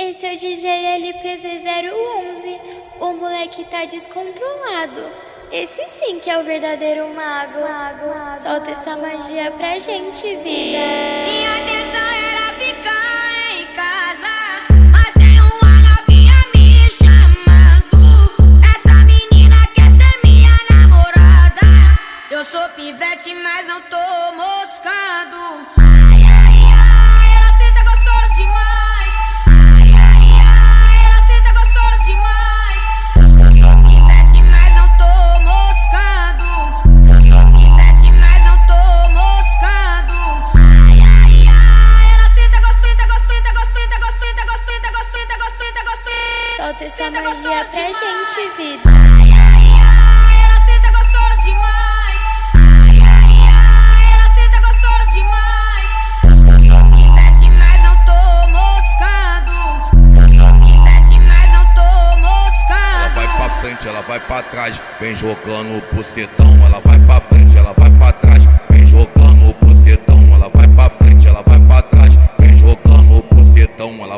Esse é o DJ LPZ011. O moleque tá descontrolado. Esse sim que é o verdadeiro mago. Solta essa magia pra gente, vida. Minha intenção era ficar em casa, mas tem uma novinha me chamando. Essa menina quer ser minha namorada. Eu sou pivete, mas não tô magia pra demais. gente, vida. Ai, ai, ai, ela senta gostoso demais. Ai, ai, ai, ela senta gostoso demais. Pivete, mas não tô moscando. Pivete, mas não tô Ela moscando. vai pra frente, ela vai pra trás, vem jogando o bucetão. Ela vai pra frente, ela vai pra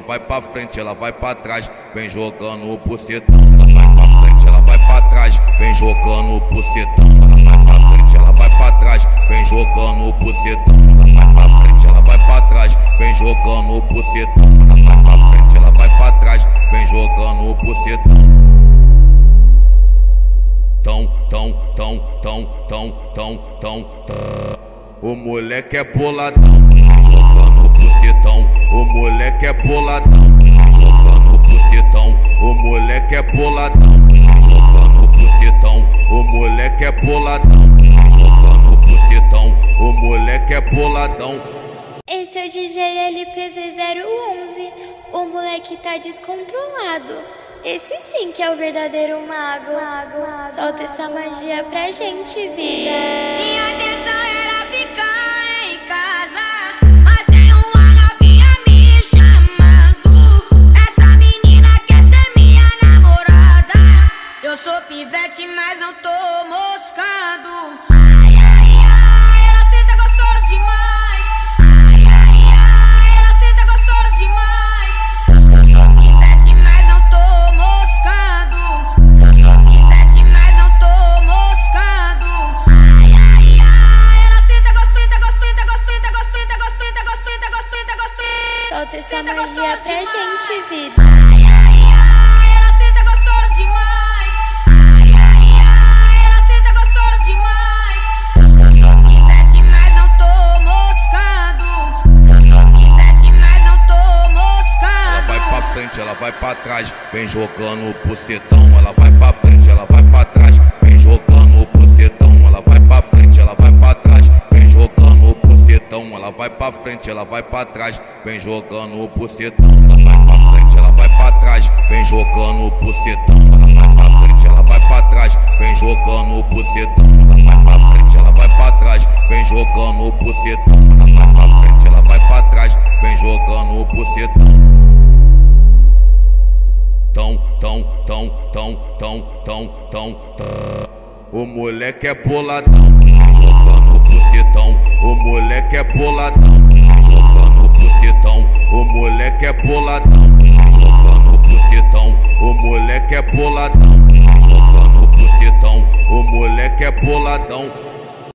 Ela vai pra frente, ela vai pra trás, vem jogando o bucetão. Ela vai pra frente, ela vai pra trás, vem jogando o bucetão. Ela vai pra frente, ela vai pra trás, vem jogando o bucetão. Ela vai pra frente, ela vai pra trás, vem jogando o bucetão. Ela vai pra frente, ela vai pra trás, vem jogando o bucetão. Tão, tão, tão, tão, tão, tão, tão, tão. O moleque é boladão, jogando o bucetão. O moleque é boladão, jogando o moleque é boladão, jogando o moleque é boladão, jogando o moleque é boladão. Esse é o DJ LPZ011. O moleque tá descontrolado. Esse sim que é o verdadeiro mago. Solta essa magia pra gente, vida. Gostoso pra demais. gente, vida. Ai, ai, ai, ela senta gostoso demais. Ai, ai, ai, ela senta gostoso demais. Eu sou pivete, mas não tô moscando. Eu sou pivete, mas não tô Ela moscando. vai pra frente, ela vai pra trás, vem jogando o bucetão. Ela vai pra frente, ela vai pra trás, Ela vai pra frente, ela vai pra trás, vem jogando o bucetão. Ela vai pra frente, ela vai pra trás, vem jogando o bucetão. Ela vai pra frente, ela vai pra trás, vem jogando o bucetão. Ela vai pra frente, ela vai pra trás, vem jogando o bucetão. Ela vai pra frente, ela vai pra trás, vem jogando o bucetão. Tão, tão, tão, tão, tão, tão, tão, tão. O moleque é boladão, o bucetão. O moleque é boladão, o bucetão. O moleque é boladão, o bucetão. O moleque é boladão, o bucetão. O moleque é boladão.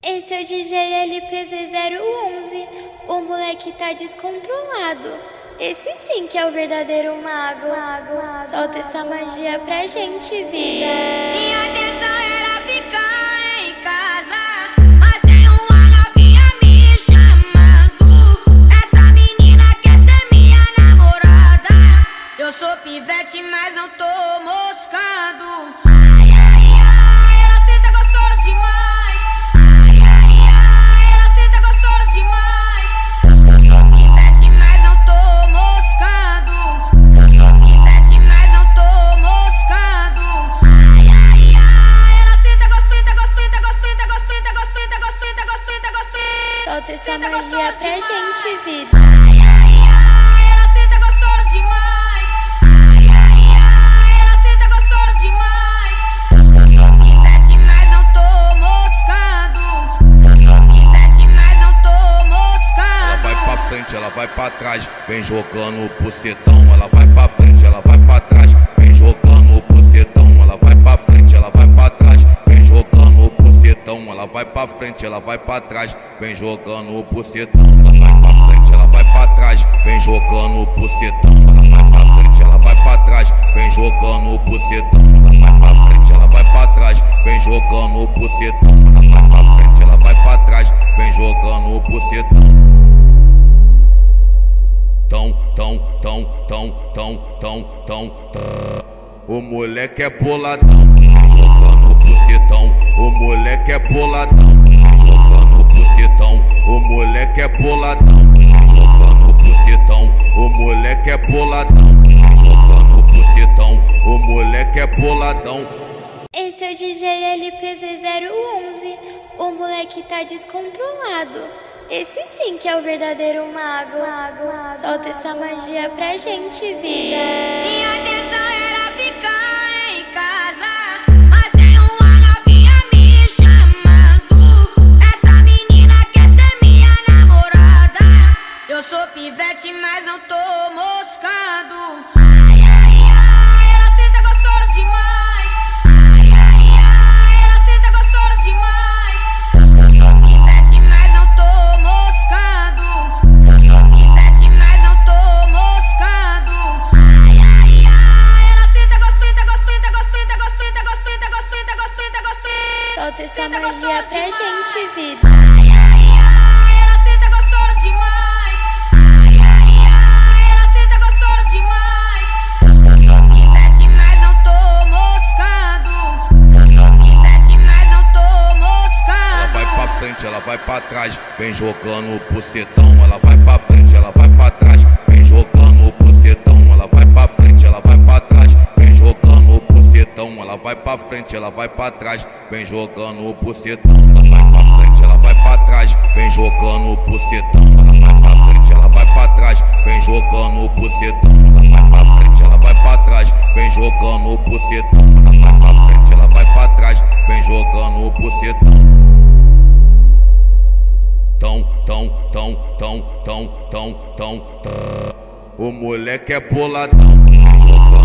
Esse é o DJ LPZ011. O moleque tá descontrolado. Esse sim que é o verdadeiro mago. Solta essa magia pra gente, vida. Minha intenção era ficar pivete, mas não tô moscando. Ai, ai, ai, ela senta gostoso demais. Ai, ai, ai, ela senta gostoso demais. Eu sou pivete, mas não tô moscando. Eu sou pivete, mas não tô moscando. Ai, ai, ai, ela senta gostosa, gostosa, gostosa, gostosa, gostosa, gostosa, gostosa. Solta essa Senta magia gostoso pra demais. gente, vida. vai pra trás, vem jogando o pucetão, ela vai pra frente, ela vai pra trás, vem jogando o pucetão, ela vai pra frente, ela vai pra trás, vem jogando o pucetão, ela vai pra frente, ela vai pra trás, vem jogando o pucetão, ela vai pra frente, ela vai pra trás, vem jogando o pucetão, ela vai pra frente, ela vai pra trás, vem jogando o pucetão, ela vai pra frente, ela vai pra trás, vem jogando o pucetão, ela vai pra frente, ela vai pra trás, vem jogando o pucetão. Tão, tão, tão, tão, tão, tão, tão. O moleque é boladão, jogando o bucetão. O moleque é boladão, jogando o bucetão. O moleque é boladão, o moleque é boladão, jogando o bucetão. O moleque é boladão. Esse é o DJ LPZ011. O moleque tá descontrolado. Esse sim que é o verdadeiro mago. Solta essa magia pra gente, vida. Minha intenção era Essa magia pra gente, vida. Ai, ai, ai, ela senta gostoso demais. Ai, ai, ai, ela senta gostoso demais. Pivete, mas não tô moscando. Mas não tô Ela vai pra frente, ela vai pra trás, vem jogando o bucetão. Ela vai pra frente, ela vai pra trás, Ela vai pra frente, ela vai pra trás, vem jogando o bucetão. Ela vai pra frente, ela vai pra trás, vem jogando o bucetão. Ela vai pra frente, ela vai pra trás, vem jogando o bucetão. Ela vai pra frente, ela vai pra trás, vem jogando o bucetão. Ela vai pra frente, ela vai pra trás, vem jogando o bucetão. Tão, tão, tão, tão, tão, tão, tão, tão. O moleque é boladão, jogando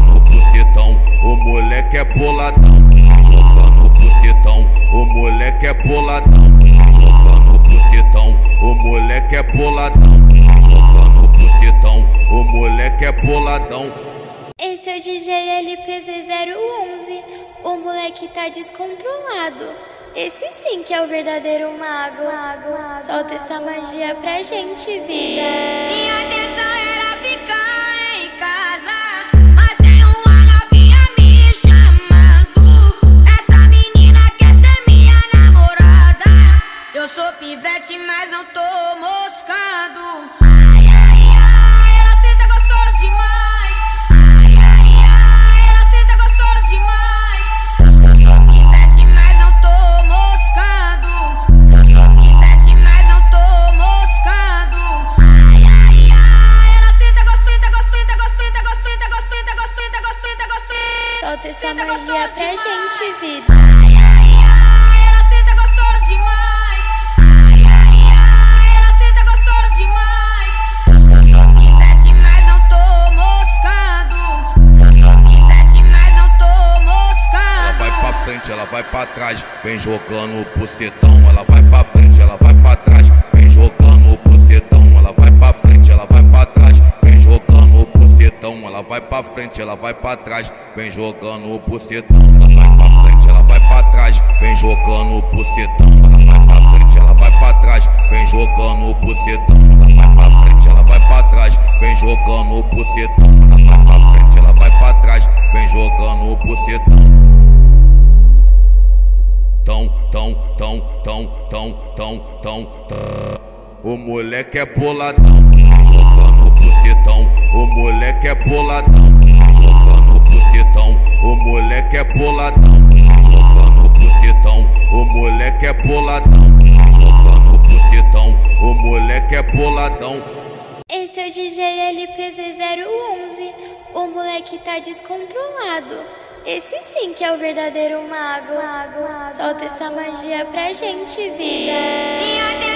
Tá descontrolado. Esse sim que é o verdadeiro mago. Solta essa magia pra gente, vida. Minha intenção era ficar em casa, mas tem uma novinha me chamando. Essa menina quer ser minha namorada. Eu sou pivete, mas não tô essa magia pra gente, vida. Ai, ai, ai, ela senta gostoso demais. Ai, ai, ai, ela senta gostoso demais. Pivete, mas não tô moscando. Pivete, mas não tô Ela vai pra moscando. frente, ela vai pra trás, vem jogando o bucetão. Ela vai pra frente, ela vai pra bucetão. Ela vai pra frente, ela vai pra trás, vem jogando o bucetão. Ela vai pra frente, ela vai pra trás, vem jogando o bucetão. Ela vai pra frente, ela vai pra trás, vem jogando o bucetão. Ela vai pra frente, ela vai pra trás, vem jogando o bucetão. Ela vai pra frente, ela vai pra trás, vem jogando o bucetão. Tão, tão, tão, tão, tão, tão, tão, tão. O moleque é boladão, jogando o bucetão. O moleque é boladão, jogando o bucetão. O moleque é boladão, jogando o bucetão. O moleque é boladão, jogando o bucetão. O moleque é boladão. Esse é o DJ LPZ011. O moleque tá descontrolado. Esse sim que é o verdadeiro mago. Solta essa magia pra gente, vida.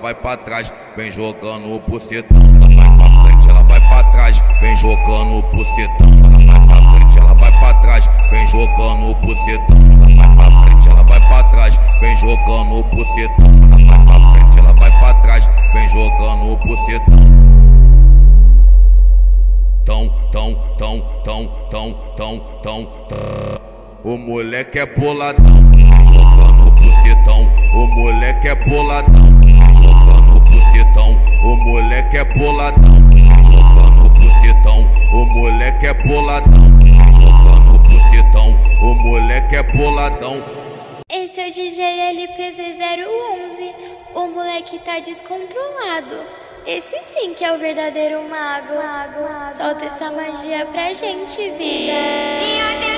Vai pra trás, vem jogando o bucetão. Ela vai pra frente, ela vai pra trás, vem jogando o bucetão. Ela vai pra frente, ela vai pra trás, vem jogando o bucetão. Ela vai pra frente, ela vai pra trás, vem jogando o bucetão. Ela vai pra frente, ela vai pra trás, vem jogando o bucetão. Tão, tão, tão, tão, tão, tão, tão, tão. O moleque é boladão, jogando o bucetão. O moleque é boladão, O moleque é boladão, o bucetão. O moleque é boladão, o bucetão. O moleque é boladão. Esse é o DJ LPZ011. O moleque tá descontrolado. Esse sim que é o verdadeiro mago. Solta essa magia pra gente, vida.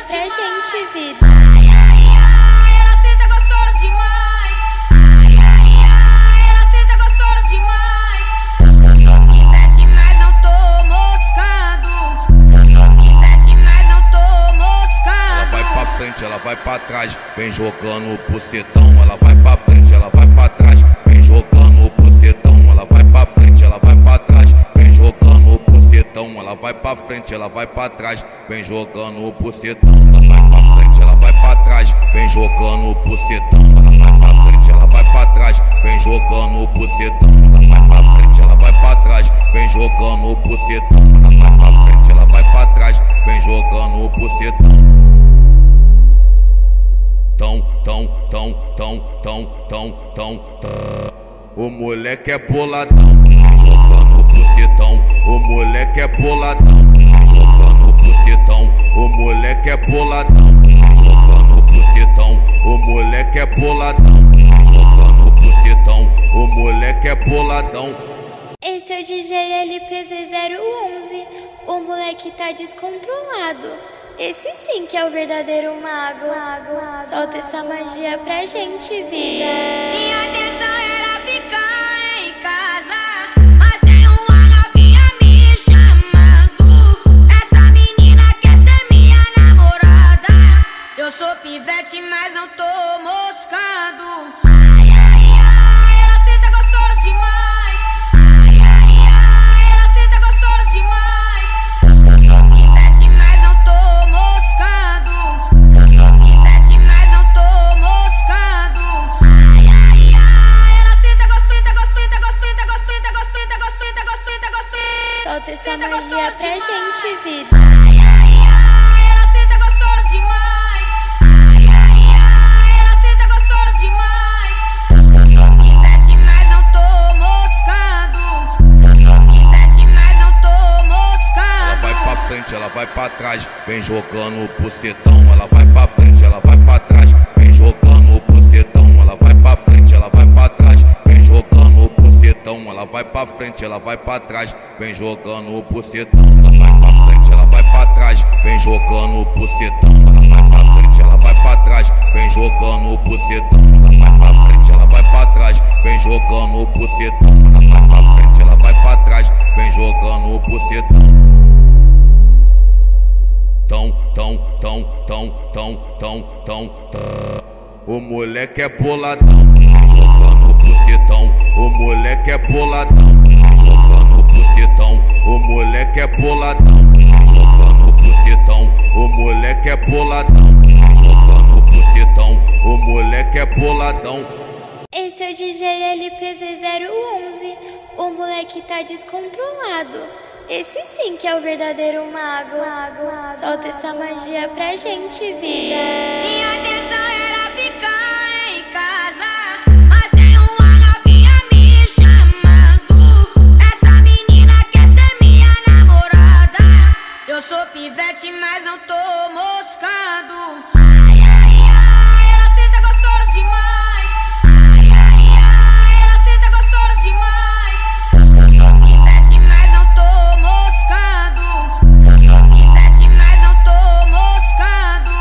Pra gente, vida. Ai, ai, ai, ela senta gostoso demais. Ai, ai, ai, ela senta gostoso demais. Eu sou pivete, mas não tô moscando. Eu sou pivete, mas não tô Ela vai pra moscando. frente, ela vai pra trás, vem jogando o bucetão. Ela vai pra frente, ela vai pra vai pra frente, ela vai pra trás, vem jogando o bucetão. Ela vai pra frente, ela vai pra trás, vem jogando o bucetão. Ela vai pra frente, ela vai pra trás, vem jogando o bucetão. Ela vai pra frente, ela vai pra trás, vem jogando o bucetão. Ela vai pra frente, ela vai pra trás, vem jogando o bucetão. Tão, tão, tão, tão, tão, tão, tão, tão. O moleque é boladão, jogando o bucetão. O moleque é boladão, vem jogando o bucetão. O moleque é boladão, vem jogando o bucetão. O moleque é boladão, vem jogando o bucetão. O moleque é boladão. Esse é o DJ LPZ011. O moleque tá descontrolado. Esse sim que é o verdadeiro mago. Solta essa magia pra gente, vida. Minha intenção pra trás, vem jogando o bucetão. Ela vai pra frente, ela vai pra trás, vem jogando o bucetão. Ela vai pra frente, ela vai pra trás, vem jogando o bucetão. Ela vai pra frente, ela vai pra trás, vem jogando o bucetão. Ela vai pra frente, ela vai pra trás, vem jogando o bucetão. Ela vai pra frente, ela vai pra trás, vem jogando o bucetão. Ela vai pra frente, ela vai pra trás, moleque é boladão, vem jogando o bucetão. O moleque é boladão, vem jogando o bucetão. O moleque é boladão, vem jogando o bucetão. O moleque é boladão, vem jogando o bucetão. o moleque é boladão. Esse é o DJ LPZ011, o moleque tá descontrolado. Esse sim que é o verdadeiro mago. Solta essa magia pra gente, vida. Minha intenção era pivete, mas não tô moscando. Ai, ai, ai, ela senta gostoso demais. Ai, ai, ai, ela senta gostoso demais. Eu sou pivete, mas não tô moscando. Eu sou pivete, mas não tô moscando.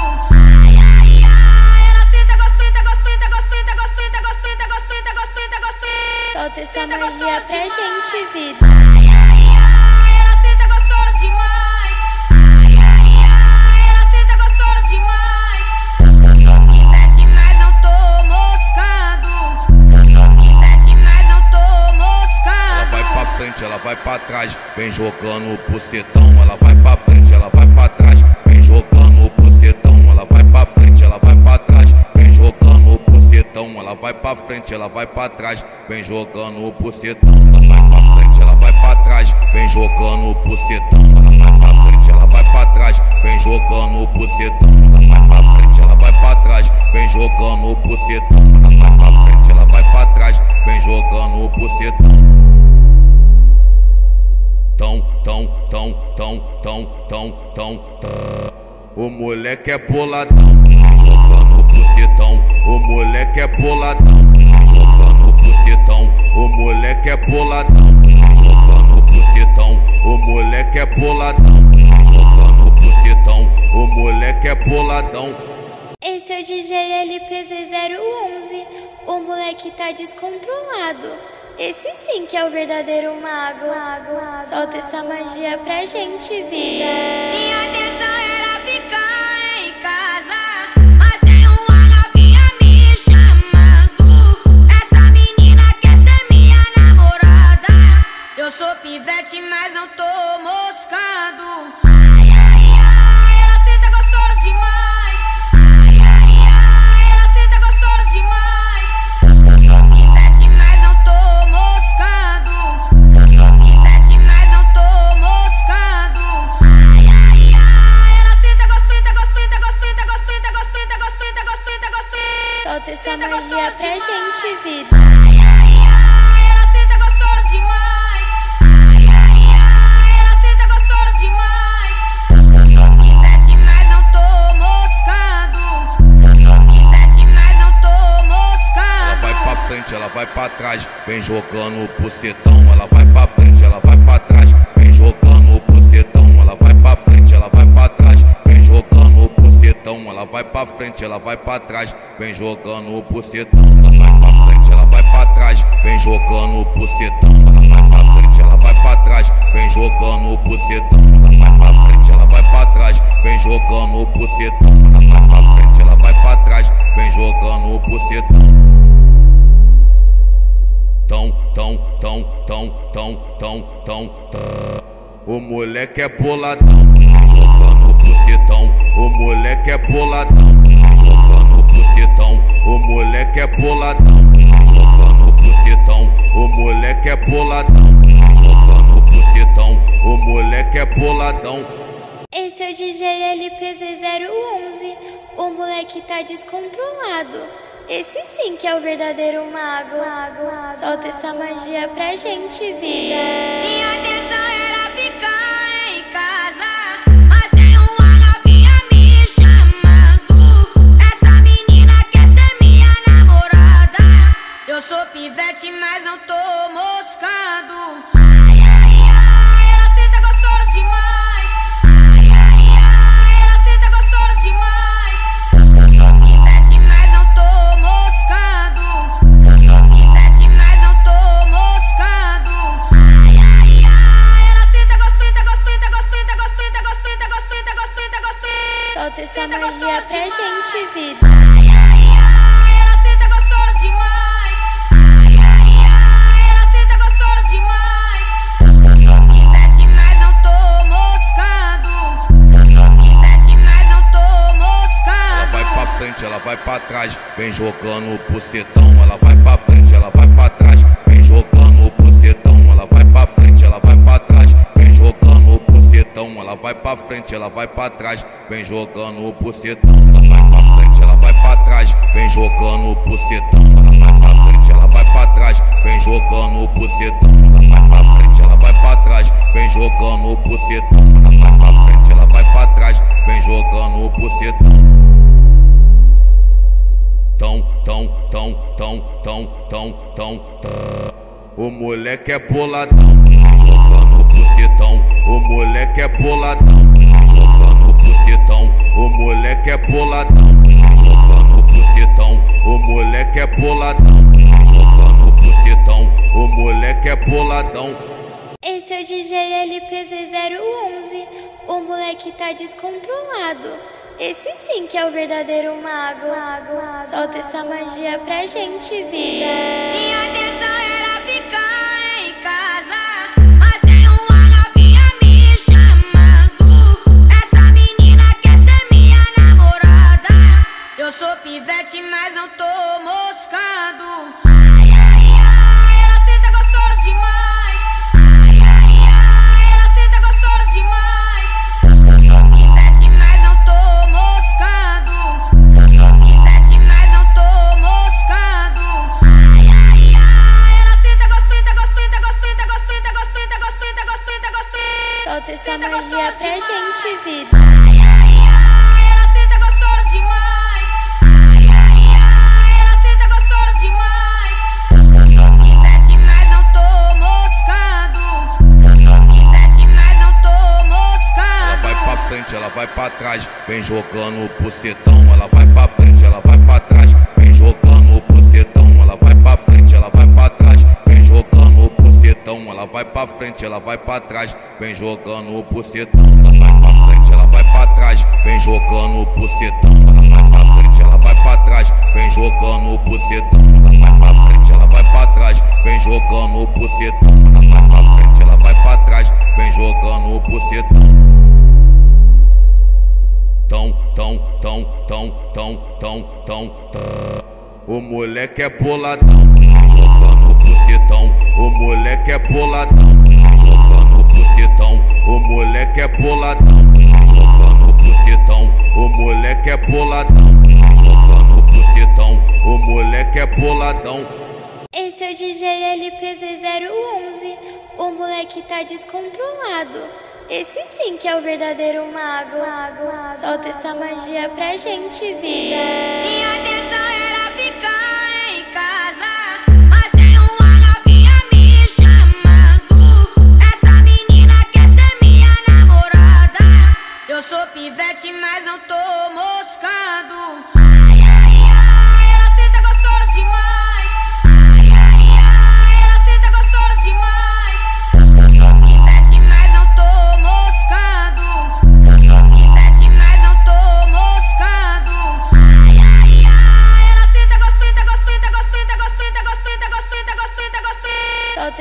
Ai, ai, ai, ela senta gostosa, gostosa, gostosa, gostosa, gostosa, gostosa, gostosa, gostosa. Solta essa magia pra gente, vida. Vai pra trás, vem jogando o bucetão. Ela vai pra frente, ela vai pra trás, vem jogando o bucetão. Ela vai pra frente, ela vai pra trás, vem jogando o bucetão. Ela vai pra frente, ela vai pra trás, vem jogando o bucetão. Ela vai pra frente, ela vai pra trás, vem jogando o bucetão. Ela vai pra frente, ela vai pra trás, descontrolado. Esse sim que é o verdadeiro mago. Solta essa magia pra gente, vida. Minha intenção era Solta essa magia pra gente, vida. Ai, ai, ai, ela senta gostoso demais. Ai, ai, ai, ela senta gostoso demais. Eu sou pivete, mas não tô moscando. Eu sou pivete, mas não tô Ela vai pra frente, ela vai pra trás, vem jogando o bucetão. Ela vai pra frente, ela vai pra trás, Ela vai pra frente, ela vai pra trás, vem jogando o bucetão. Ela vai pra frente, ela vai pra trás, vem jogando o bucetão. Ela vai pra frente, ela vai pra trás, vem jogando o bucetão. Ela vai pra frente, ela vai pra trás, vem jogando o bucetão. Ela vai pra frente, ela vai pra trás, vem jogando o bucetão. Tão, tão, tão, tão, tão, tão, tão, tão. O moleque é boladão, descontrolado. Esse sim que é o verdadeiro mago. Solta essa magia pra gente, vida. Minha intenção era ficar em casa, mas tem uma novinha me chamando. Essa menina quer ser minha namorada. Eu sou pivete, mas não tô moscando. Essa magia pra gente, vida. Ai, ai, ai, ela senta gostoso demais. Ai, ai, ai, ela senta gostoso demais. Pivete, mas não tô moscando. Pivete, mas não tô Ela vai pra moscando. frente, ela vai pra trás, vem jogando o bucetão, ela vai pra frente, ela vai pra bucetão, ela vai pra frente, ela vai pra trás, vem jogando o bucetão, ela vai pra frente, ela vai pra trás, vem jogando o bucetão, ela vai pra frente, ela vai pra trás, vem jogando o bucetão, ela vai pra frente, ela vai pra trás, vem jogando o bucetão, ela vai pra frente, ela vai pra trás, vem jogando o bucetão tão, tão, tão, tão, tão, tão, tão, tão. O moleque é boladão, bucetão. O moleque é boladão, jogando bucetão. O moleque é boladão, jogando bucetão. O moleque é boladão, jogando bucetão. O moleque é boladão. Esse é o DJ LPZ011. O moleque tá descontrolado. Esse sim que é o verdadeiro mago. Solta essa magia pra gente, vida. Minha pra trás, vem jogando o bucetão. Ela vai pra frente, ela vai pra trás, vem jogando o bucetão. Ela vai pra frente, ela vai pra trás, vem jogando o bucetão. Ela vai pra frente, ela vai pra trás, vem jogando o bucetão. Ela vai pra frente, ela vai pra trás, vem jogando o bucetão. Ela vai pra frente, ela vai pra trás, vem jogando o bucetão. Ela vai pra frente, ela vai pra trás, vem jogando o bucetão. Ela vai pra frente, ela vai pra trás, vem jogando o bucetão tão, tão, tão, tão, tão, tão, tão, tão. O moleque é boladão, jogando bucetão. O moleque é boladão, jogando bucetão. O moleque é boladão, jogando bucetão. O moleque é boladão, jogando bucetão. O moleque é boladão. Esse é o DJ LPZ011. O moleque tá descontrolado. Esse sim que é o verdadeiro mago. Solta essa magia pra gente, vida. Minha intenção era ficar em casa, mas tem uma novinha me chamando. Essa menina quer ser minha namorada. Eu sou pivete, mas não tô moscando.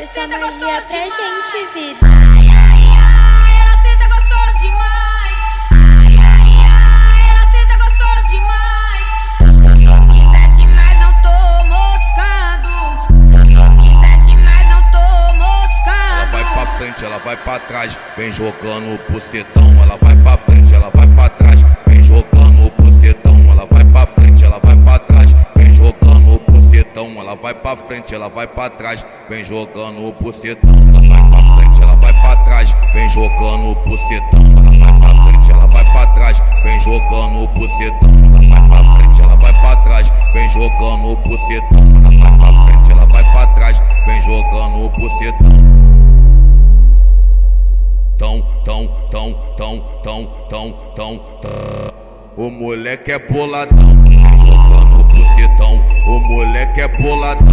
Gostosa. Solta essa magia pra gente, vida. Ai, ai, ai, ela senta gostoso demais. Ai, ai, ai, ela senta gostoso demais. Eu sou pivete, mas não tô moscando. Eu sou pivete, mas não tô Ela vai pra moscando. frente, ela vai pra trás, vem jogando o bucetão. Ela vai pra frente, ela vai pra pra frente, ela vai pra trás, vem jogando o bucetão. Ela vai pra frente, ela vai pra trás, vem jogando o bucetão. Ela vai pra frente, ela vai pra trás, vem jogando o bucetão. Ela vai pra frente, ela vai pra trás, vem jogando o bucetão. Ela vai pra frente, ela vai pra trás, vem jogando o bucetão tão, tão, tão, tão, tão, tão, tão, tão. O moleque é boladão, jogando bucetão. O moleque é boladão.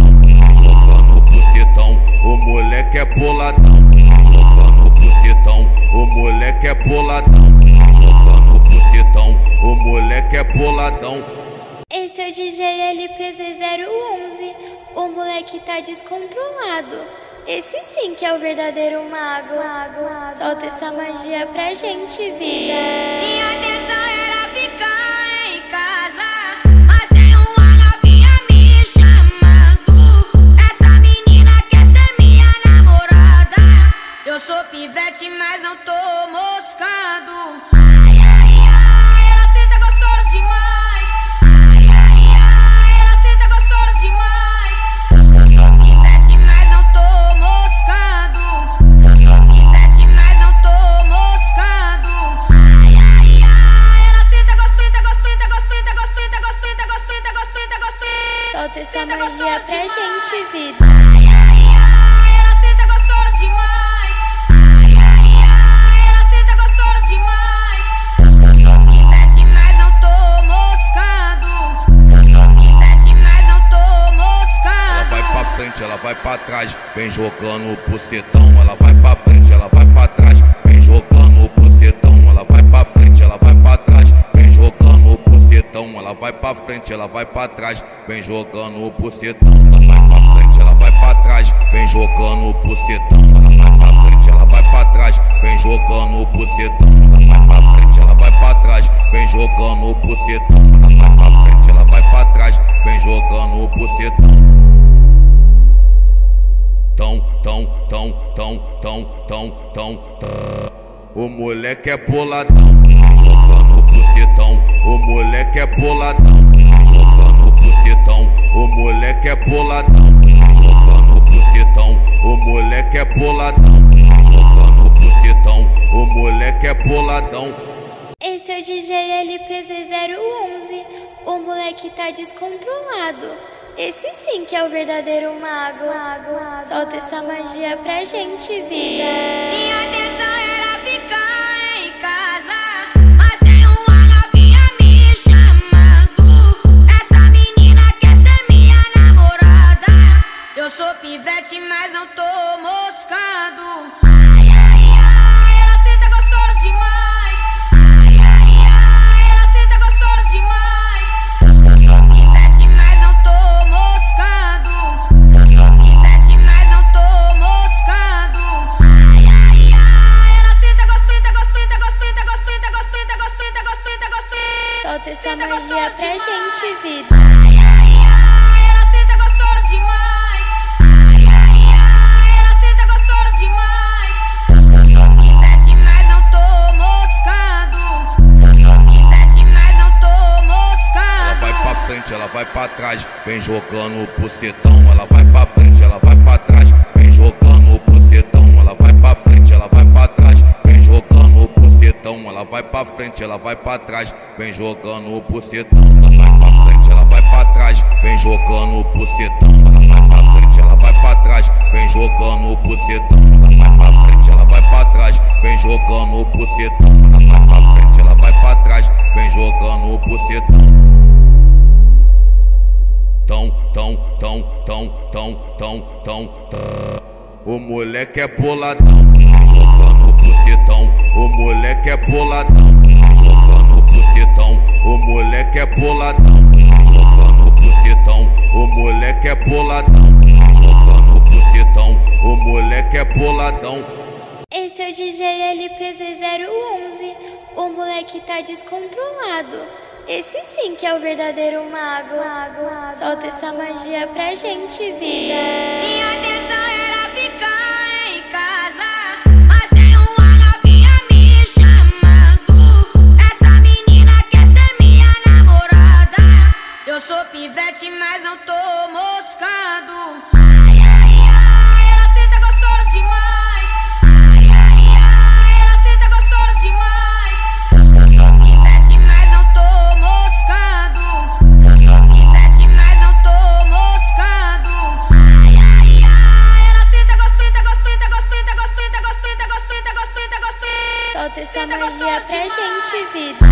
O moleque é boladão. O moleque é boladão. O moleque é boladão. Esse é o DJ LPZ011. O moleque tá descontrolado. Esse sim que é o verdadeiro mago. Solta essa magia pra gente, vida. Minha intenção era mas não tô moscando. Ela senta gostou, demais. Ela senta gostoso demais. Eu sou mas não tô moscando. Eu sou mas não tô moscando. Ela senta gostita, gostita, gostita, gostita, gostita, gostita, gostita, gostita. Solta essa magia pra gente, vida. Pra trás, vem jogando o bucetão. Ela vai pra frente, ela vai pra trás, vem jogando o bucetão. Ela vai pra frente, ela vai pra trás, vem jogando o bucetão. Ela vai pra frente, ela vai pra trás, vem jogando o bucetão. Ela vai pra frente, ela vai pra trás, vem jogando o bucetão. Ela vai pra frente, ela vai pra trás, vem jogando o bucetão. Ela vai pra frente, ela vai pra trás, vem jogando o bucetão. Ela vai pra frente, ela vai pra trás, vem jogando o bucetão. Tão, tão, tão, tão, tão, tão, tão, tão. O moleque é boladão, vem jogando o bucetão. O moleque é boladão, vem jogando o bucetão. O moleque é boladão, vem jogando o bucetão. O moleque é boladão, vem jogando o bucetão. O moleque é boladão. Esse é o DJ LPZ011. O moleque tá descontrolado. Esse sim que é o verdadeiro mago. Solta essa magia pra gente, vida. Minha intenção era ficar em casa, mas tem uma novinha me chamando. Essa menina quer ser minha namorada. Eu sou pivete, mas não tô moscando. Essa Senta magia gostoso pra demais. gente, vida. Ai, ai, ai, ela senta gostoso demais. Ai, ai, ai, ela senta gostoso demais. Eu sou pivete, mas não tô moscando. Eu sou pivete, mas não tô Ela vai moscando. pra frente, ela vai pra trás, vem jogando o bucetão. Ela vai pra frente, ela vai pra vai pra frente, ela vai pra trás, vem jogando o bucetão. Ela vai pra frente, ela vai pra trás, vem jogando o bucetão. Ela vai pra frente, ela vai pra trás, vem jogando o bucetão. Ela vai pra frente, ela vai pra trás, vem jogando o bucetão. Ela vai pra frente, ela vai pra trás, vem jogando o bucetão. Tão, tão, tão, tão, tão, tão, tão, tão. O moleque é boladão, o bucetão. O moleque é boladão, o bucetão. O moleque é boladão, o bucetão. O moleque é boladão, o bucetão. O moleque é boladão. Esse é o DJ LPZ011. O moleque tá descontrolado. Esse sim que é o verdadeiro mago. Solta essa magia pra gente, vida. Minha intenção era pivete, mas não tô moscando. Ai, ai, ai, ela senta gostoso demais. Ai, ai, ai, ela senta gostoso demais. Eu sou pivete, mas não tô moscando. Eu sou pivete, mas não tô moscando. Ai, ai, ai, ela senta gostosa, gostosa, gostosa, gostosa, gostosa, gostosa, gostosa, gostosa. Solta essa Senta magia gostoso pra demais. gente, vida.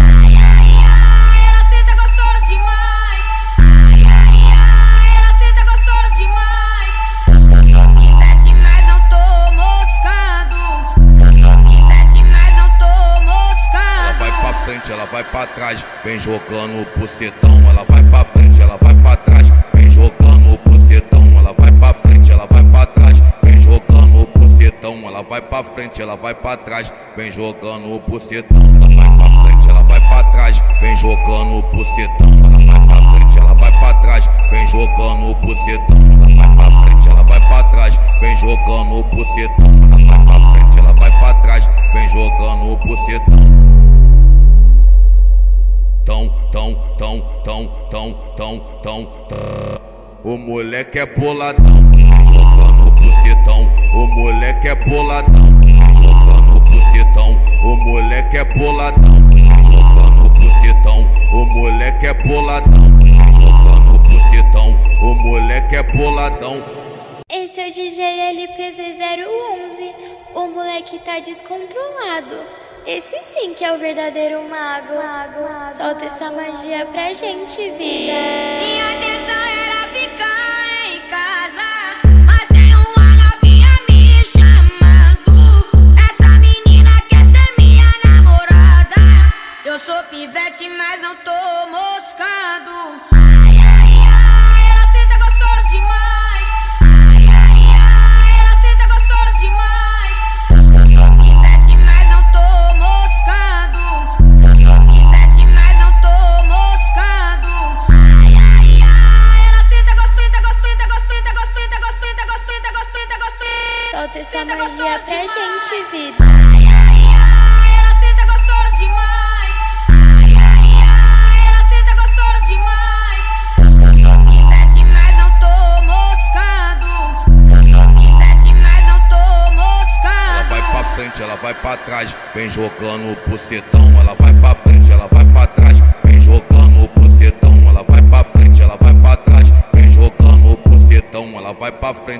Trás, vem jogando o bucetão. Ela vai pra frente, ela vai pra trás, vem jogando o bucetão. Ela vai pra frente, ela vai pra trás, vem jogando o bucetão. Ela vai pra frente, ela vai pra trás, vem jogando o bucetão. Ela vai pra frente, ela vai pra trás, vem jogando o bucetão. Ela vai pra frente, ela vai pra trás, vem jogando o bucetão. Ela vai pra frente, ela vai pra trás, vem jogando o bucetão. Ela vai pra frente, ela vai pra trás, vem jogando o bucetão. Tão, tão, tão, tão, tão, tão, tão, tão. O moleque é boladão, vem jogando o bucetão. O moleque é boladão, vem jogando o bucetão. O moleque é boladão, vem jogando o bucetão. O moleque é boladão, vem jogando o bucetão. o moleque é boladão. Esse é o DJ LPZ011, o moleque tá descontrolado. Esse sim que é o verdadeiro mago. Solta essa magia pra gente, vida. Minha atenção era ficar em casa, mas tem uma novinha me chamando. Essa menina quer ser minha namorada. Eu sou pivete, mas não tô moscando. Solta essa Senta magia gostoso pra demais. gente, vida. Ai, ai, ai, ela senta gostoso demais. Ai, ai, ai, ela senta gostoso demais. Eu sou pivete, mas não tô moscando. Eu sou pivete, mas não tô Ela vai moscando. pra frente, ela vai pra trás, vem jogando o pucetão. Ela vai pra frente,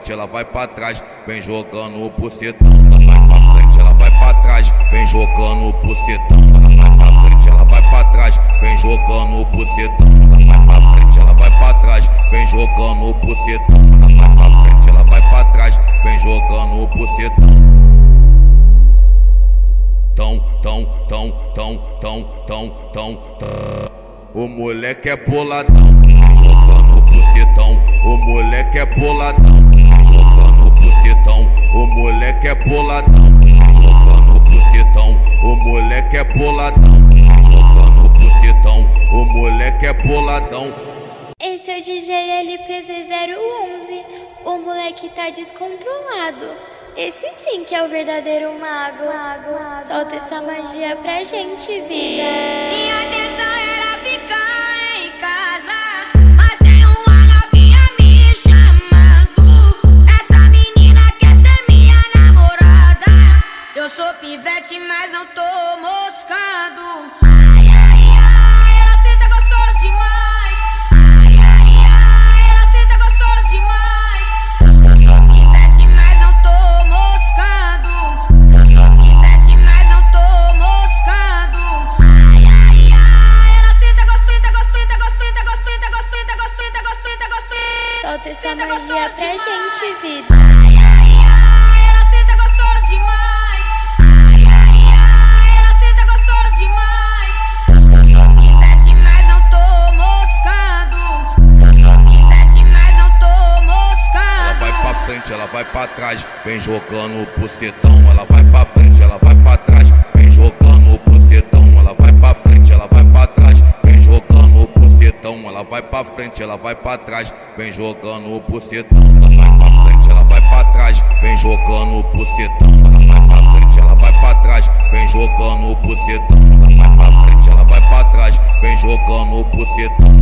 frente, ela vai pra trás, vem jogando o pucetão. Ela vai pra frente, ela vai pra trás, vem jogando o pucetão. Ela vai pra frente, ela vai pra trás, vem jogando o pucetão. Ela vai pra frente, ela vai pra trás, vem jogando o pucetão. Ela vai pra frente, ela vai pra trás, vem jogando o pucetão. Tão, tão, tão, tão, tão, tão, tão, tão. O moleque é boladão, jogando o bucetão. O moleque é boladão, vem jogando o bucetão. O moleque é boladão, vem jogando o bucetão. O moleque é boladão, vem jogando o bucetão. O moleque é boladão. Esse é o DJ LPZ011, o moleque tá descontrolado. Esse sim que é o verdadeiro mago. Solta essa magia pra gente, vida. Minha atenção era pivete, mas não tô moscando. Ai, ai, ai, ela senta gostoso demais. Ai, ai, ai, ela senta gostoso demais. Eu sou pivete, mas não tô moscando. Eu sou pivete, mas não tô moscando. Ai, ai, ai, ela senta gostosa, gostosa, gostosa, gostosa, gostosa, gostosa, gostosa, gostosa. Solta essa Senta magia gostoso pra demais. gente, vida. Vem jogando o pucetão. Ela vai pra frente, ela vai pra trás, vem jogando o pucetão. Ela vai pra frente, ela vai pra trás, vem jogando o pucetão. Ela vai pra frente, ela vai pra trás, vem jogando o pucetão. Ela vai pra frente, ela vai pra trás, vem jogando o pucetão. Ela vai pra frente, ela vai pra trás, vem jogando o pucetão. Ela vai pra frente, ela vai pra trás, vem jogando o pucetão.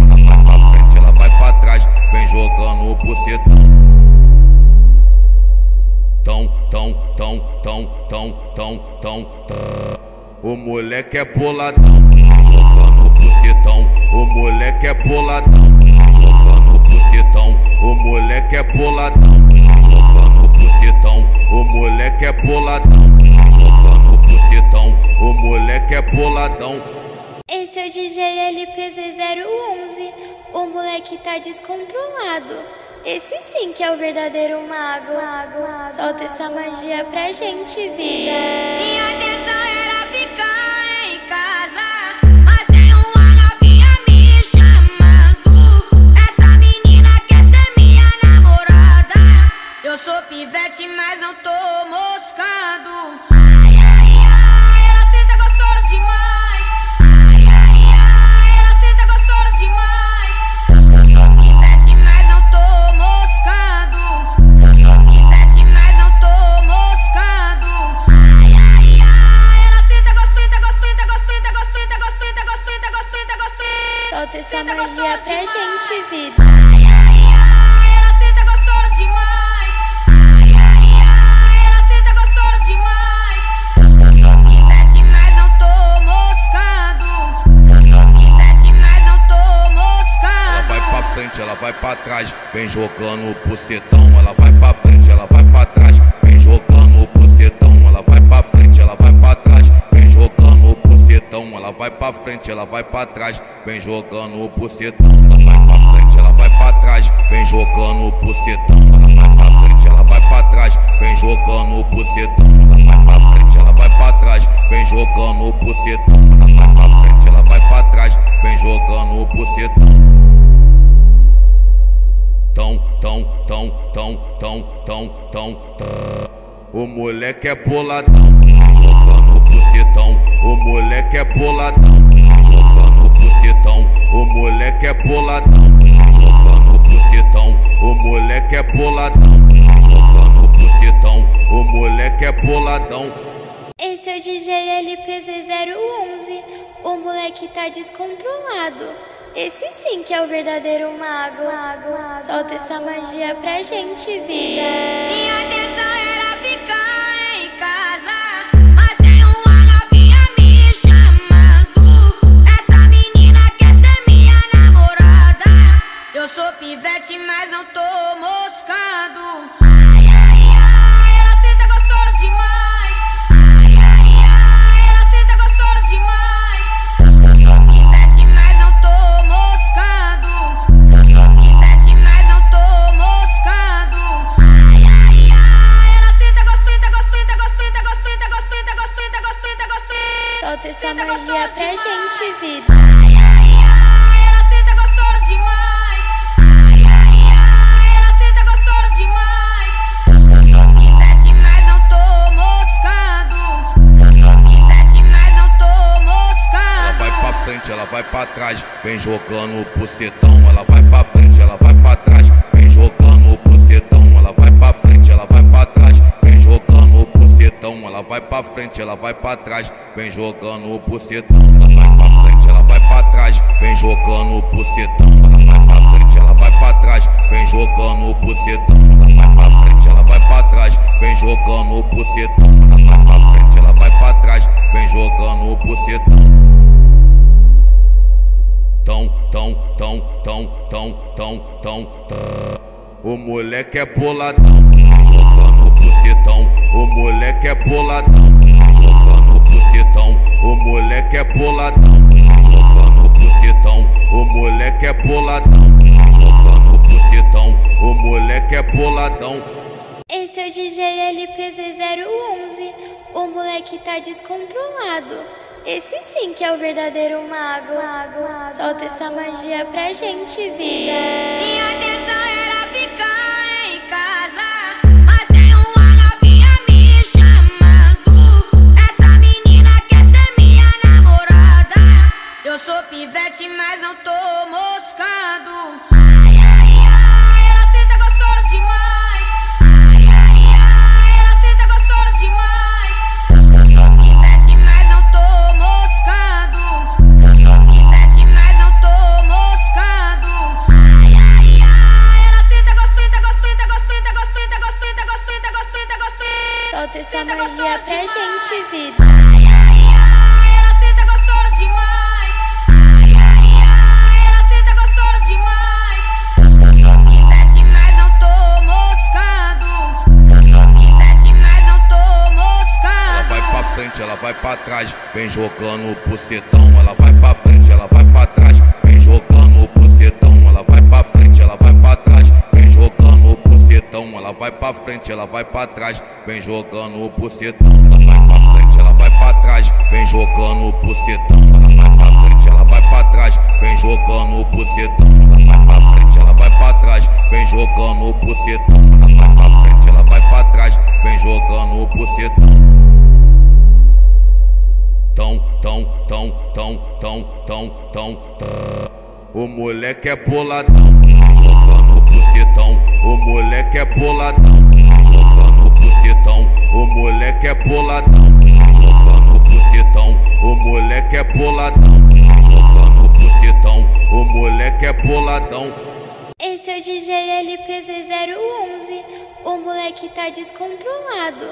O moleque é boladão, o bucetão. O moleque é boladão, o bucetão. O moleque é boladão, o bucetão. O moleque é boladão, o bucetão. O moleque é boladão. Esse é o DJ LPZ011, o moleque tá descontrolado. Esse sim que é o verdadeiro mago. Solta essa magia pra gente, vida. Minha atenção era mas não tô moscando. Ai, ai, ai, ela senta gostoso demais. Ai, ai, ai, ela senta gostoso demais. Eu sou pivete, mas não tô moscando. Eu sou pivete, mas não tô moscando. Ai, ai, ai, ela senta gostosa, gostosa, gostosa, gostosa, gostosa, gostosa, gostosa, gostosa. Solta essa Senta magia gostoso pra gente, vida. Frente, ela vai pra trás, vem jogando o bucetão, ela vai pra frente, ela vai pra trás, vem jogando o bucetão, ela vai pra frente, ela vai pra trás, vem jogando o bucetão, ela vai pra frente, ela vai pra trás, vem jogando o bucetão, ela vai pra frente, ela vai pra trás, vem jogando o bucetão, ela vai pra frente, ela vai pra trás, vem jogando o bucetão, ela vai pra frente, ela vai pra trás, vem jogando o bucetão, ela vai pra frente, ela vai pra trás, vem jogando o bucetão. Tão, tão, tão, tão, tão, tão, tão, tão. O moleque é boladão, jogando o bucetão. O moleque é boladão, jogando o bucetão. O moleque é boladão, jogando o bucetão. O moleque é boladão, jogando o bucetão. O moleque é boladão. Esse é o DJ LPZ011. O moleque tá descontrolado. Esse sim que é o verdadeiro mago. Solta essa magia pra gente, vida. Minha intenção era ficar em casa, mas tem uma novinha me chamando. Essa menina quer ser minha namorada. Eu sou pivete, mas não tô Essa magia pra gente, vida. Ai, ai, ai, ela senta gostoso demais. Ai, ai, ai, ela senta gostoso demais. Eu sou pivete, mas não tô moscando. Eu sou pivete, mas não tô Ela vai moscando. pra frente, ela vai pra trás, vem jogando o bucetão. Ela vai pra frente, ela vai pra trás, vem jogando o bucetão. Ela vai pra frente, ela vai pra trás, vem jogando o bucetão. Ela vai pra frente, ela vai pra trás, vem jogando o bucetão. Ela vai pra frente, ela vai pra trás, vem jogando o bucetão. Ela vai pra frente, ela vai pra trás, vem jogando o bucetão. Tão, tão, tão, tão, tão, tão, tão, tão. O moleque é boladão, jogando o bucetão. O moleque é boladão, jogando o bucetão. O moleque é boladão, jogando o bucetão. O moleque é boladão, jogando o bucetão. O moleque é boladão. Esse é o DJ LPZ011. O moleque tá descontrolado. Esse sim que é o verdadeiro mago. Solta essa magia pra gente, vida. Minha intenção era pivete, mas não tô moscando. Ai, ai, ai, ela senta gostoso demais. Ai, ai, ai, ela senta gostoso demais. Eu sou pivete, mas não tô moscando. Eu sou pivete, mas não tô moscando. Ai, ai, ai, ela senta gostosa, gostosa, gostosa, gostosa, gostosa, gostosa, gostosa, gostosa. Solta essa magia pra gente, vida. Ela vai pra trás, vem jogando o bucetão. Ela vai pra frente, ela vai pra trás, vem jogando o bucetão. Ela vai pra frente, ela vai pra trás, vem jogando o bucetão. Ela vai pra frente, ela vai pra trás, vem jogando o bucetão. Ela vai pra frente, ela vai pra trás, vem jogando o bucetão. Ela vai pra frente, ela vai pra trás, vem jogando o bucetão. Ela vai pra frente, ela vai pra trás, vem jogando o bucetão. Ela vai pra frente, ela vai pra trás, vem jogando o bucetão. Tão, tão, tão, tão, tão, tão, tão, tão. O moleque é boladão, jogando o bucetão. O moleque é boladão, jogando o bucetão. O moleque é boladão, jogando o bucetão. O moleque é boladão. O moleque é boladão. Esse é o DJ LPZ011. O moleque tá descontrolado.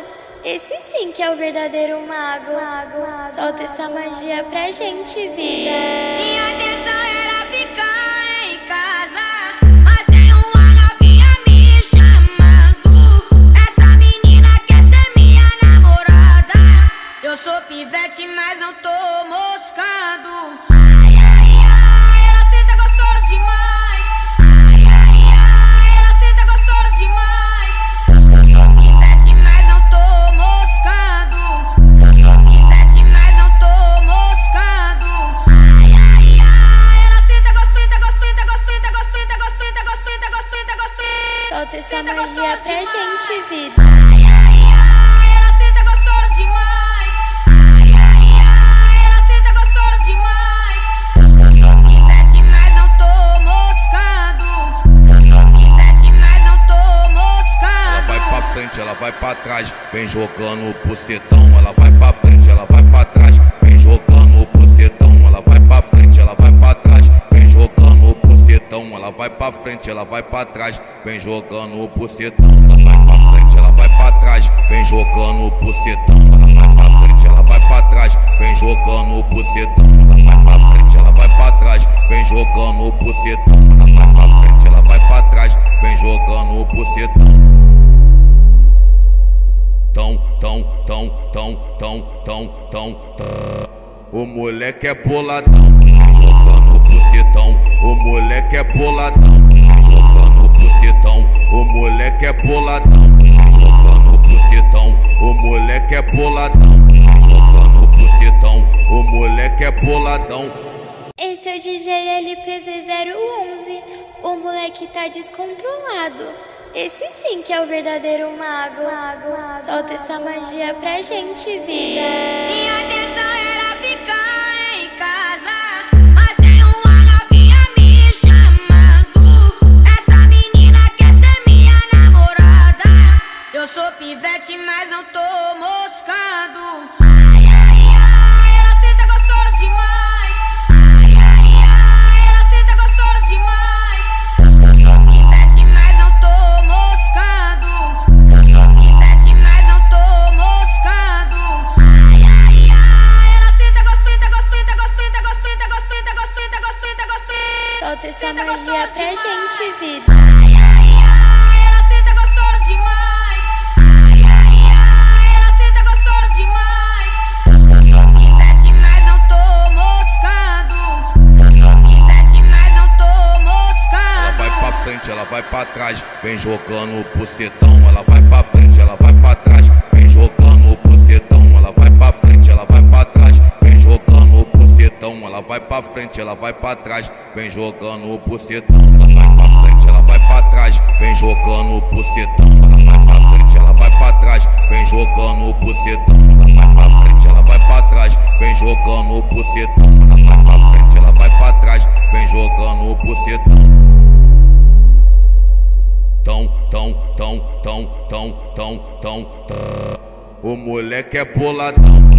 Esse sim que é o verdadeiro mago. mago, Solta essa magia pra gente, vida. Minha atenção era ficar em casa. Mas tem uma novinha me chamando. Essa menina quer ser minha namorada. Eu sou pivete, mas não tô. Vem jogando o pucetão. Ela vai pra frente, ela vai pra trás, vem jogando o pucetão. Ela vai pra frente, ela vai pra trás, vem jogando o pucetão. Ela vai pra frente, ela vai pra trás, vem jogando o pucetão. Ela vai pra frente, ela vai pra trás, vem jogando é boladão, jogando o bucetão. O moleque é boladão, o moleque é boladão, o moleque é boladão, o moleque é boladão. Esse é o DJ LPZ011. O moleque tá descontrolado. Esse sim que é o verdadeiro mago. Solta essa magia pra gente, vida. Minha intenção era ficar vida. Ai, ai, ai, ela senta gostoso demais. Ai, ai, ai, ela senta gostoso demais. Pivete, mas não tô moscando. Pivete, mas não tô Ela vai pra moscando. frente, ela vai pra trás, vem jogando o pucetão. Ela vai pra frente, ela vai pra trás, vem jogando o pucetão. Ela vai pra frente, ela vai pra trás, vem jogando o pucetão. Ela vai pra frente, ela vai pra trás, vem jogando o pucetão. Ela vai pra frente, ela vai pra trás, vem jogando o pucetão. Ela vai pra frente, ela vai pra trás, vem jogando o pucetão. Tão, tão, tão, tão, tão, tão, tão, tão. O moleque é boladão,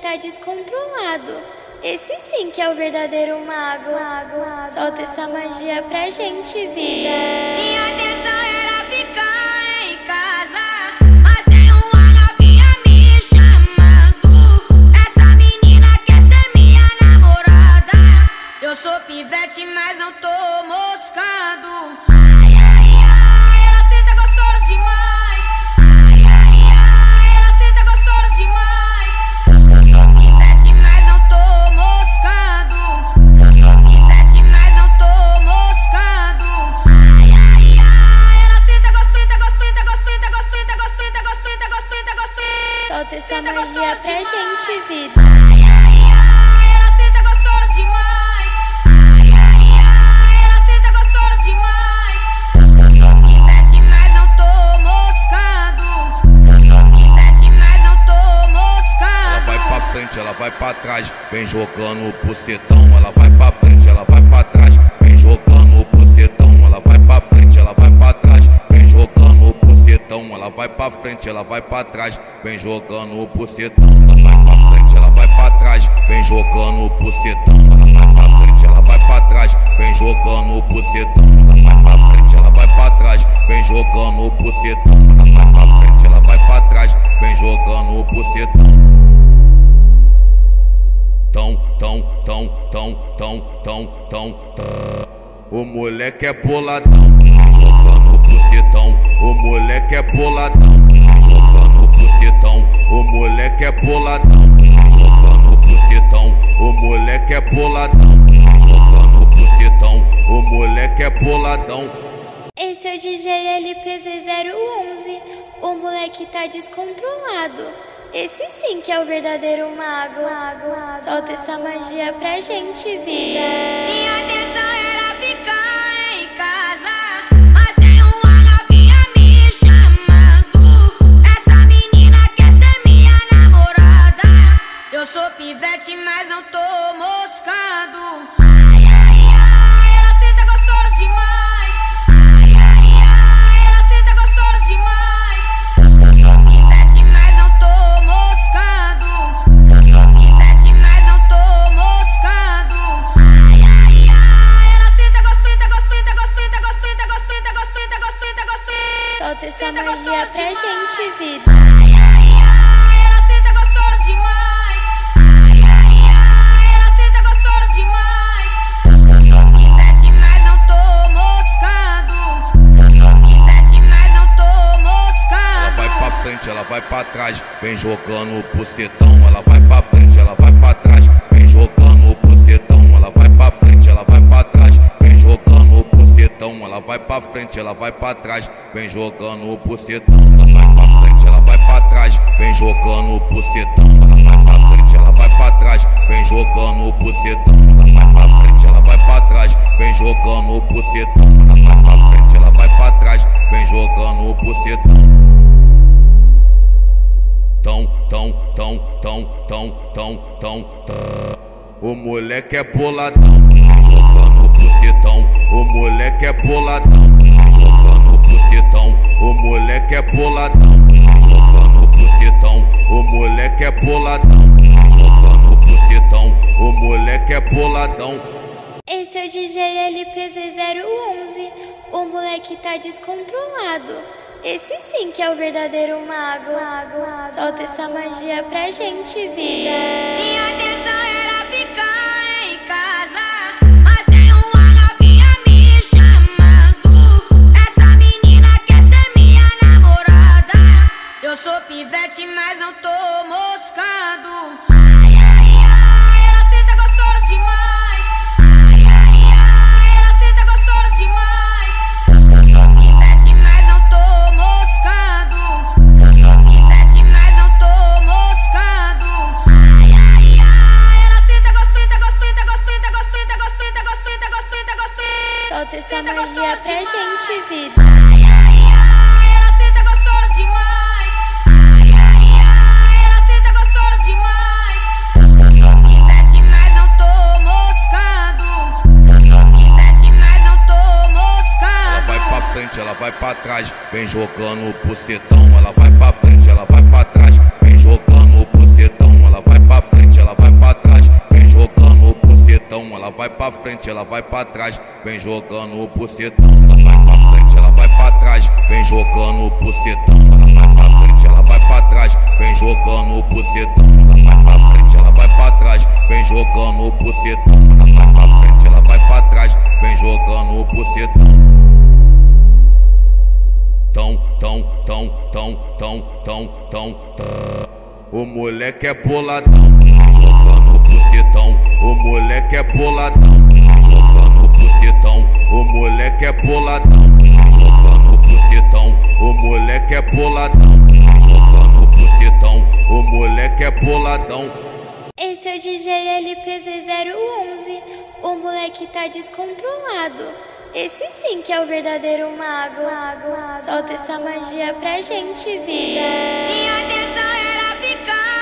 tá descontrolado. Esse sim que é o verdadeiro mago. Solta essa magia pra gente, vida. Minha intenção era vem jogando o verdadeiro mago. Solta essa magia pra gente, vida. Minha atenção era ficar vem jogando o bucetão. Ela vai pra frente, ela vai pra trás, vem jogando o bucetão. Ela vai pra frente, ela vai pra trás, vem jogando o bucetão. Ela vai pra frente, ela vai pra trás, vem jogando o bucetão. Ela vai pra frente, ela vai descontrolado. Esse sim que é o verdadeiro mago. Solta essa magia pra gente, vida. Minha atenção era ficar em casa, mas tem uma novinha me chamando. Essa menina quer ser minha namorada. Eu sou pivete, mas não tô moscando. Gostoso pra demais. gente, vida. Ai, ai, ai, ela senta gostoso demais. Ai, ai, ai, ela senta gostoso demais. Pivete, mas não tô moscando. Pivete, mas não tô Ela moscando. vai pra frente, ela vai pra trás, vem jogando o bucetão. Ela vai pra frente, ela vai pra trás, vai pra frente, ela vai pra trás, vem jogando o bucetão. Ela vai pra frente, ela vai pra trás, vem jogando o bucetão. Ela vai pra frente, ela vai pra trás, vem jogando o bucetão. Ela vai pra frente, ela vai pra trás, vem jogando o bucetão. Ela vai pra frente, ela vai pra trás, vem jogando o bucetão. Tão, tão, tão, tão, tão, tão, tão, tão. O moleque é boladão, jogando o bucetão. O moleque é boladão, jogando o bucetão. O moleque é boladão, jogando o bucetão. O moleque é boladão, jogando o bucetão. O moleque é boladão. Esse é o DJ LPZ011, o moleque tá descontrolado. Esse sim que é o verdadeiro mago. Solta essa magia pra gente, vida. Minha atenção era ficar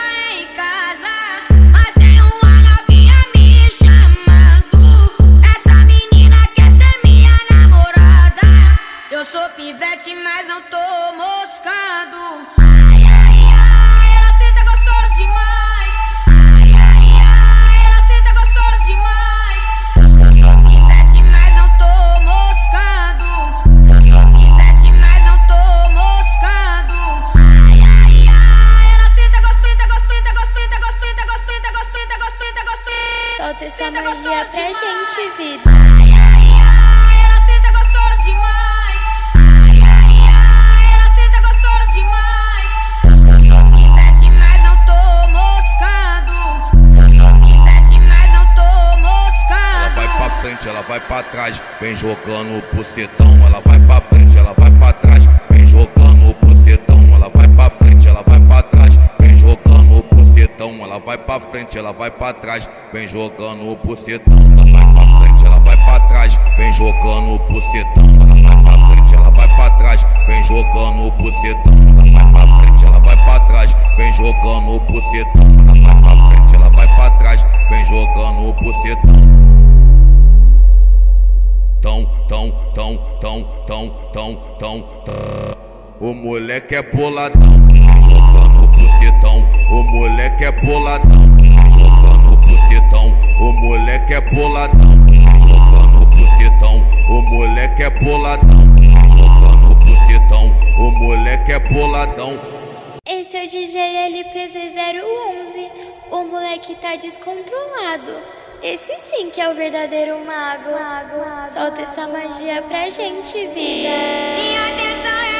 verdadeiro mago. mago Solta essa magia pra gente, vida. Minha atenção é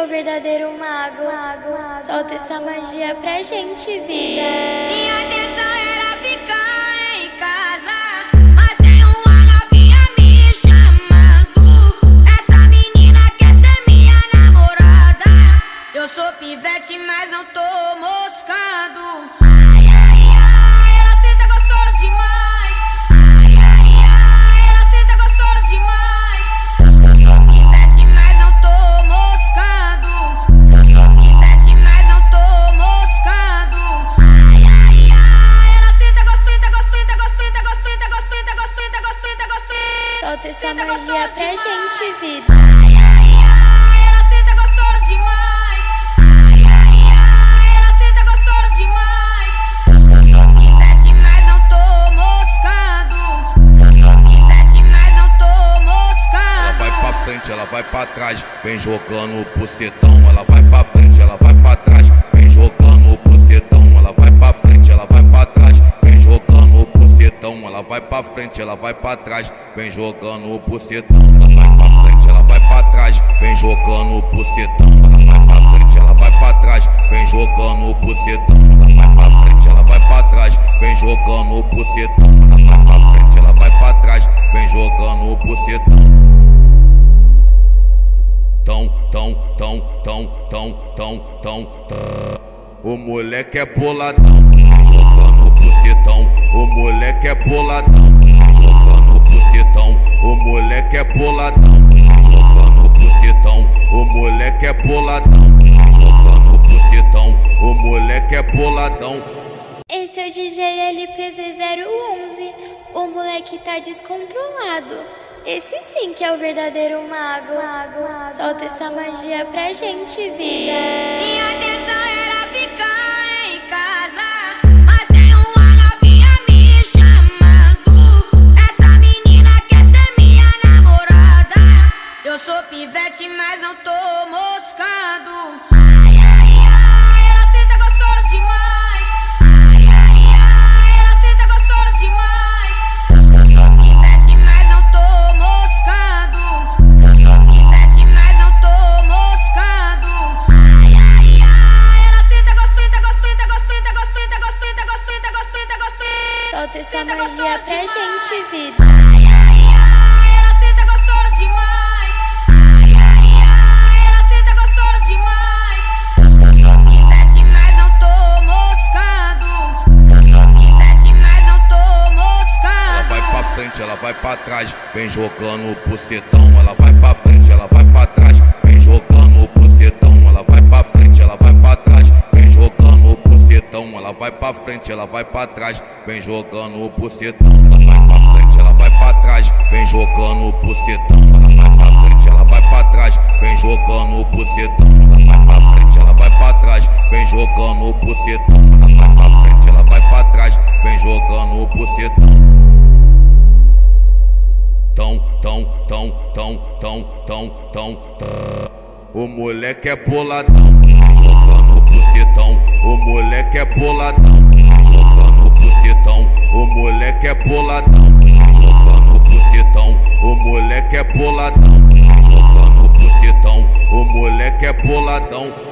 É o verdadeiro mago. mago Solta essa magia pra gente, vida. Trás, vem jogando o bucetão. Ela vai pra frente, ela vai pra trás, vem jogando o bucetão. Ela vai pra frente, ela vai pra trás, vem jogando o bucetão. Ela vai pra frente, ela vai pra trás, vem jogando o bucetão. Ela vai pra frente, ela vai pra trás, vem jogando o bucetão. Ela vai pra frente, ela vai pra trás, vem jogando o bucetão. Ela vai pra frente, ela vai pra trás, vem jogando o bucetão. Ela vai pra frente, ela vai pra trás, vem jogando o bucetão. Tão, tão, tão, tão, tão, tão, tão. O moleque é boladão, jogando o bucetão. O moleque é boladão, o moleque é boladão, o moleque é boladão. O moleque é boladão. Esse é o DJ LPZ011. O moleque tá descontrolado. Esse sim que é o verdadeiro mago. Solta essa magia pra gente, vida. Pra trás, vem jogando o bucetão. Ela vai pra frente, ela vai pra trás, vem jogando o bucetão. Ela vai pra frente, ela vai pra trás, vem jogando o bucetão. Ela vai pra frente, ela vai pra trás, vem jogando o bucetão. Ela vai pra frente, ela vai pra trás, vem jogando o bucetão. Ela vai pra frente, ela vai pra trás, vem jogando o bucetão. Ela vai pra frente, ela vai pra trás, vem jogando o bucetão. Ela vai pra frente, ela vai pra trás, vem jogando o bucetão. Tão, tão, tão. O moleque é boladão, jogando o bucetão. O moleque é boladão, jogando o bucetão. O moleque é boladão, jogando o bucetão. O moleque é boladão, jogando o bucetão. O moleque é boladão.